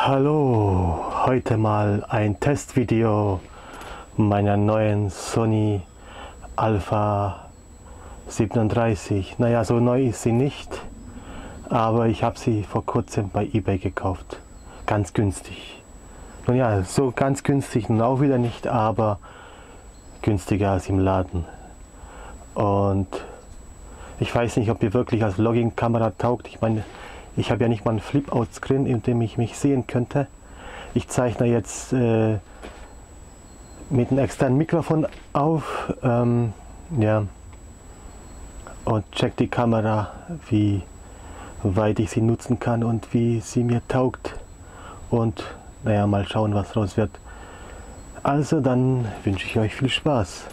Hallo, heute mal ein Testvideo meiner neuen Sony Alpha 37. Naja, so neu ist sie nicht, aber ich habe sie vor kurzem bei eBay gekauft. Ganz günstig. Nun ja, so ganz günstig nun auch wieder nicht, aber günstiger als im Laden. Und ich weiß nicht, ob die wirklich als Vlogging-Kamera taugt. Ich meine, ich habe ja nicht mal einen Flip-Out-Screen, in dem ich mich sehen könnte. Ich zeichne jetzt äh, mit einem externen Mikrofon auf. Ähm, ja. Und check die Kamera, wie weit ich sie nutzen kann und wie sie mir taugt. Und naja, mal schauen, was raus wird. Also dann wünsche ich euch viel Spaß.